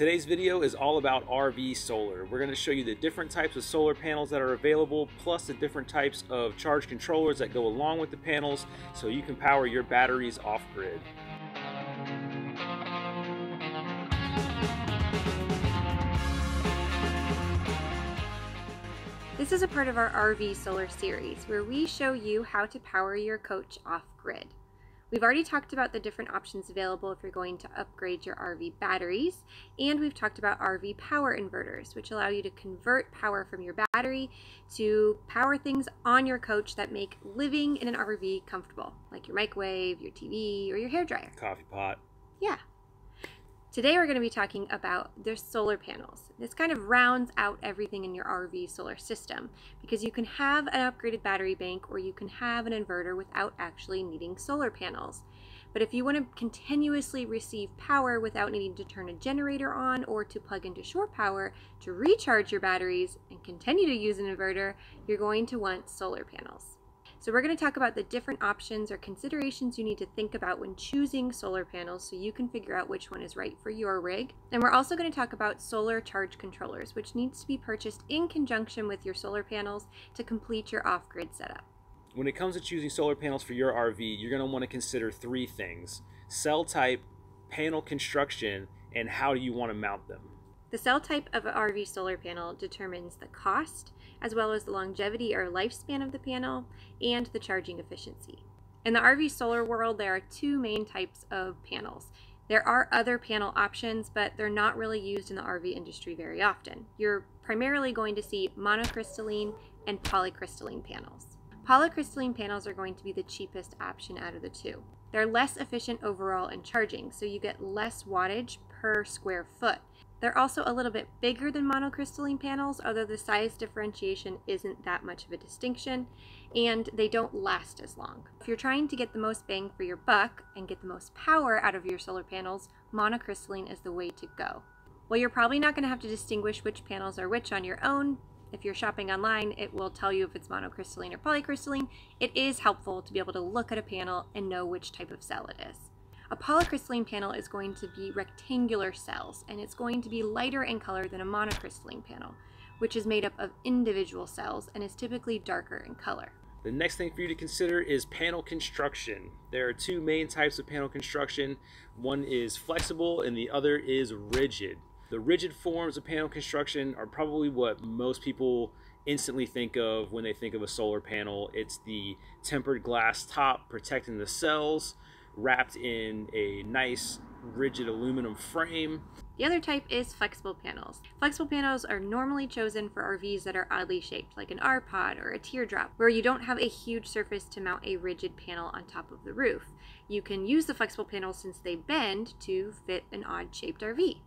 Today's video is all about RV solar. We're going to show you the different types of solar panels that are available, plus the different types of charge controllers that go along with the panels so you can power your batteries off-grid. This is a part of our RV solar series where we show you how to power your coach off-grid. We've already talked about the different options available if you're going to upgrade your RV batteries, and we've talked about RV power inverters, which allow you to convert power from your battery to power things on your coach that make living in an RV comfortable, like your microwave, your TV, or your hair dryer. Coffee pot. Yeah. Today we're going to be talking about the solar panels. This kind of rounds out everything in your RV solar system because you can have an upgraded battery bank or you can have an inverter without actually needing solar panels. But if you want to continuously receive power without needing to turn a generator on or to plug into shore power to recharge your batteries and continue to use an inverter, you're going to want solar panels. So we're going to talk about the different options or considerations you need to think about when choosing solar panels so you can figure out which one is right for your rig. And we're also going to talk about solar charge controllers, which needs to be purchased in conjunction with your solar panels to complete your off-grid setup. When it comes to choosing solar panels for your RV, you're going to want to consider three things. Cell type, panel construction, and how do you want to mount them. The cell type of an RV solar panel determines the cost, as well as the longevity or lifespan of the panel, and the charging efficiency. In the RV solar world, there are two main types of panels. There are other panel options, but they're not really used in the RV industry very often. You're primarily going to see monocrystalline and polycrystalline panels. Polycrystalline panels are going to be the cheapest option out of the two. They're less efficient overall in charging, so you get less wattage per square foot. They're also a little bit bigger than monocrystalline panels, although the size differentiation isn't that much of a distinction, and they don't last as long. If you're trying to get the most bang for your buck and get the most power out of your solar panels, monocrystalline is the way to go. Well, you're probably not going to have to distinguish which panels are which on your own. If you're shopping online, it will tell you if it's monocrystalline or polycrystalline. It is helpful to be able to look at a panel and know which type of cell it is. A polycrystalline panel is going to be rectangular cells and it's going to be lighter in color than a monocrystalline panel, which is made up of individual cells and is typically darker in color. The next thing for you to consider is panel construction. There are two main types of panel construction. One is flexible and the other is rigid. The rigid forms of panel construction are probably what most people instantly think of when they think of a solar panel. It's the tempered glass top protecting the cells wrapped in a nice rigid aluminum frame. The other type is flexible panels. Flexible panels are normally chosen for RVs that are oddly shaped, like an R-pod or a teardrop, where you don't have a huge surface to mount a rigid panel on top of the roof. You can use the flexible panels since they bend to fit an odd-shaped RV.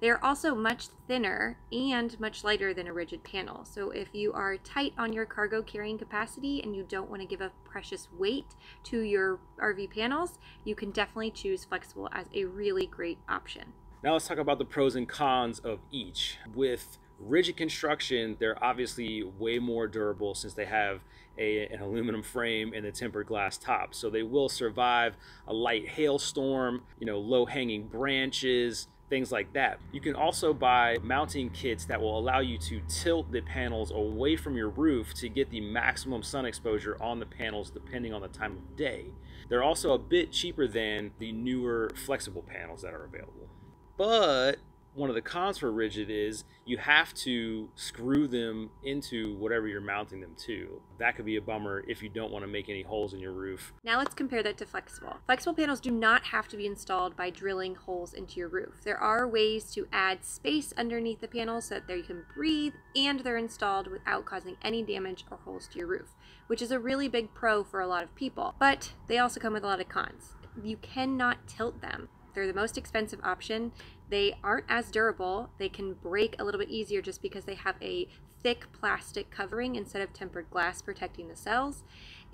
They are also much thinner and much lighter than a rigid panel. So if you are tight on your cargo carrying capacity and you don't want to give a precious weight to your RV panels, you can definitely choose flexible as a really great option. Now let's talk about the pros and cons of each. With rigid construction, they're obviously way more durable since they have a, an aluminum frame and a tempered glass top. So they will survive a light hailstorm, you know, low hanging branches, things like that. You can also buy mounting kits that will allow you to tilt the panels away from your roof to get the maximum sun exposure on the panels depending on the time of day. They're also a bit cheaper than the newer flexible panels that are available. But one of the cons for rigid is you have to screw them into whatever you're mounting them to. That could be a bummer if you don't want to make any holes in your roof. Now let's compare that to flexible. Flexible panels do not have to be installed by drilling holes into your roof. There are ways to add space underneath the panels so that you can breathe and they're installed without causing any damage or holes to your roof, which is a really big pro for a lot of people. But they also come with a lot of cons. You cannot tilt them. They're the most expensive option. They aren't as durable. They can break a little bit easier just because they have a thick plastic covering instead of tempered glass protecting the cells.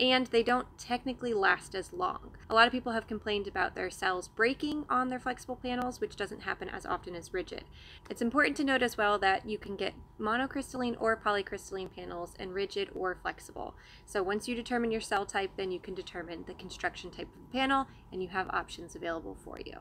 And they don't technically last as long. A lot of people have complained about their cells breaking on their flexible panels, which doesn't happen as often as rigid. It's important to note as well that you can get monocrystalline or polycrystalline panels and rigid or flexible. So once you determine your cell type, then you can determine the construction type of the panel and you have options available for you.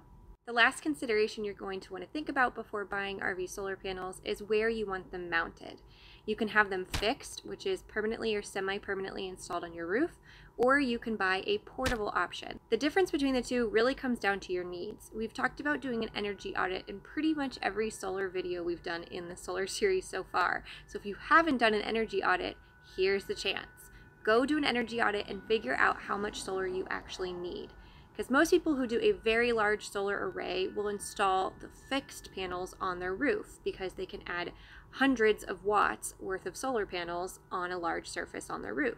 The last consideration you're going to want to think about before buying RV solar panels is where you want them mounted. You can have them fixed, which is permanently or semi permanently installed on your roof, or you can buy a portable option. The difference between the two really comes down to your needs. We've talked about doing an energy audit in pretty much every solar video we've done in the solar series so far. So if you haven't done an energy audit, here's the chance. Go do an energy audit and figure out how much solar you actually need. Because most people who do a very large solar array will install the fixed panels on their roof because they can add hundreds of watts worth of solar panels on a large surface on their roof.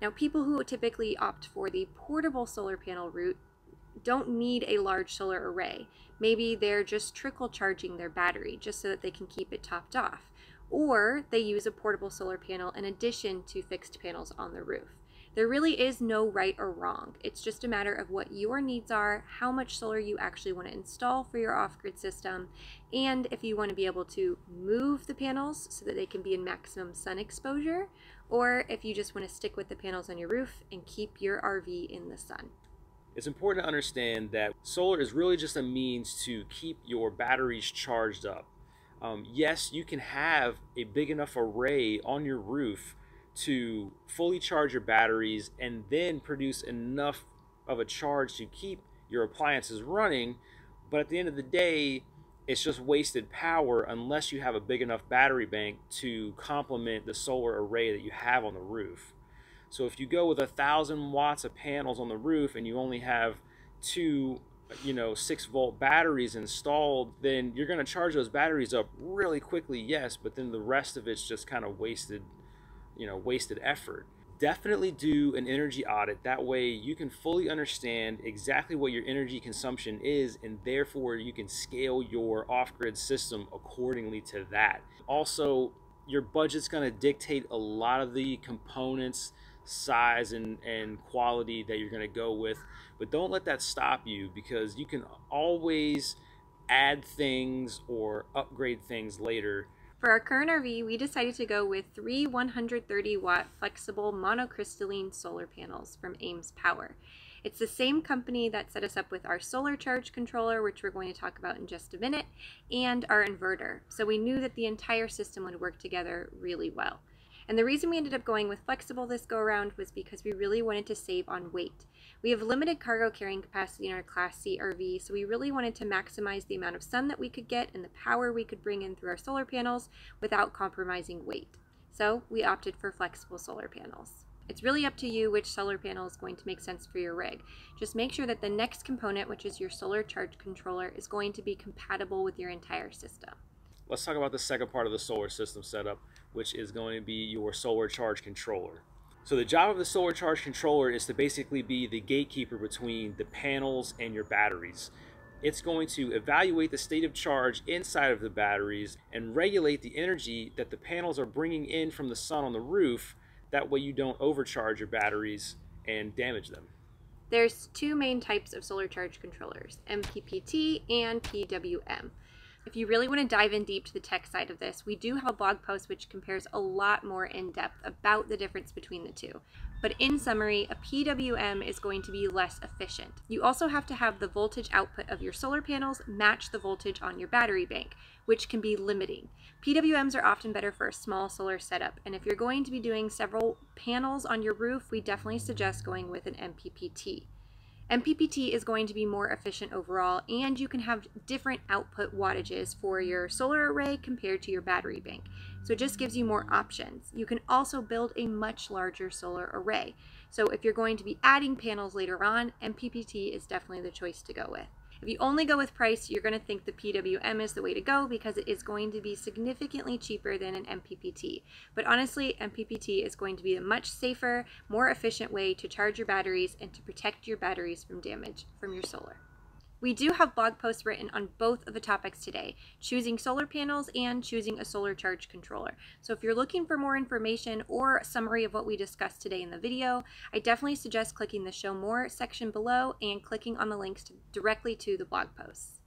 Now, people who typically opt for the portable solar panel route don't need a large solar array. Maybe they're just trickle charging their battery just so that they can keep it topped off. Or they use a portable solar panel in addition to fixed panels on the roof. There really is no right or wrong. It's just a matter of what your needs are, how much solar you actually want to install for your off grid system, and if you want to be able to move the panels so that they can be in maximum sun exposure, or if you just want to stick with the panels on your roof and keep your RV in the sun. It's important to understand that solar is really just a means to keep your batteries charged up. Um, yes, you can have a big enough array on your roof to fully charge your batteries and then produce enough of a charge to keep your appliances running. But at the end of the day, it's just wasted power unless you have a big enough battery bank to complement the solar array that you have on the roof. So if you go with a thousand watts of panels on the roof and you only have two you know six volt batteries installed then you're going to charge those batteries up really quickly yes but then the rest of it's just kind of wasted you know wasted effort. Definitely do an energy audit. That way you can fully understand exactly what your energy consumption is and therefore you can scale your off-grid system accordingly to that. Also your budget's going to dictate a lot of the components size and, and quality that you're going to go with. But don't let that stop you because you can always add things or upgrade things later for our current RV, we decided to go with three 130 watt flexible monocrystalline solar panels from AIMS Power. It's the same company that set us up with our solar charge controller, which we're going to talk about in just a minute, and our inverter. So we knew that the entire system would work together really well. And the reason we ended up going with flexible this go around was because we really wanted to save on weight. We have limited cargo carrying capacity in our Class C RV, so we really wanted to maximize the amount of sun that we could get and the power we could bring in through our solar panels without compromising weight. So we opted for flexible solar panels. It's really up to you which solar panel is going to make sense for your rig. Just make sure that the next component, which is your solar charge controller, is going to be compatible with your entire system. Let's talk about the second part of the solar system setup, which is going to be your solar charge controller. So the job of the solar charge controller is to basically be the gatekeeper between the panels and your batteries. It's going to evaluate the state of charge inside of the batteries and regulate the energy that the panels are bringing in from the sun on the roof. That way you don't overcharge your batteries and damage them. There's two main types of solar charge controllers, MPPT and PWM. If you really want to dive in deep to the tech side of this, we do have a blog post which compares a lot more in depth about the difference between the two. But in summary, a PWM is going to be less efficient. You also have to have the voltage output of your solar panels match the voltage on your battery bank, which can be limiting. PWMs are often better for a small solar setup, and if you're going to be doing several panels on your roof, we definitely suggest going with an MPPT. MPPT is going to be more efficient overall, and you can have different output wattages for your solar array compared to your battery bank. So it just gives you more options. You can also build a much larger solar array. So if you're going to be adding panels later on, MPPT is definitely the choice to go with. If you only go with price, you're going to think the PWM is the way to go because it is going to be significantly cheaper than an MPPT. But honestly, MPPT is going to be a much safer, more efficient way to charge your batteries and to protect your batteries from damage from your solar. We do have blog posts written on both of the topics today, choosing solar panels and choosing a solar charge controller. So if you're looking for more information or a summary of what we discussed today in the video, I definitely suggest clicking the show more section below and clicking on the links to, directly to the blog posts.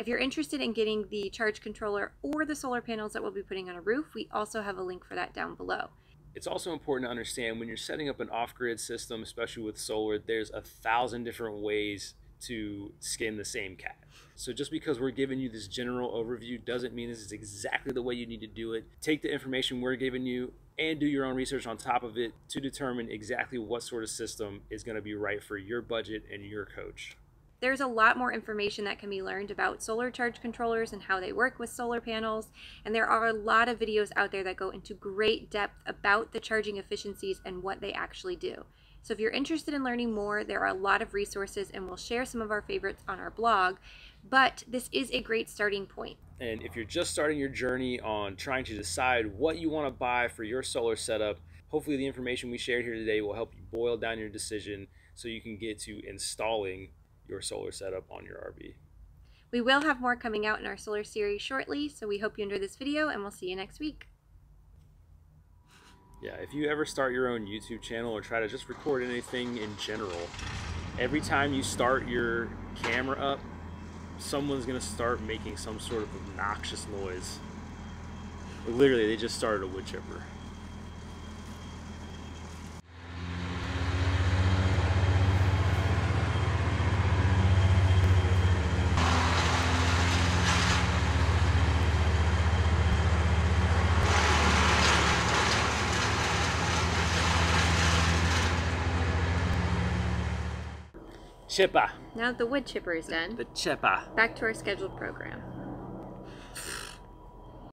If you're interested in getting the charge controller or the solar panels that we'll be putting on a roof, we also have a link for that down below. It's also important to understand when you're setting up an off-grid system, especially with solar, there's a thousand different ways to skin the same cat. So just because we're giving you this general overview doesn't mean this is exactly the way you need to do it. Take the information we're giving you and do your own research on top of it to determine exactly what sort of system is going to be right for your budget and your coach. There's a lot more information that can be learned about solar charge controllers and how they work with solar panels, and there are a lot of videos out there that go into great depth about the charging efficiencies and what they actually do. So if you're interested in learning more, there are a lot of resources and we'll share some of our favorites on our blog, but this is a great starting point. And if you're just starting your journey on trying to decide what you want to buy for your solar setup, hopefully the information we shared here today will help you boil down your decision so you can get to installing your solar setup on your RV. We will have more coming out in our solar series shortly, so we hope you enjoy this video and we'll see you next week. Yeah, if you ever start your own YouTube channel or try to just record anything in general, every time you start your camera up, someone's gonna start making some sort of obnoxious noise. Literally, they just started a wood chipper. Chipper. Now that the wood chipper is done, The chipper. back to our scheduled program.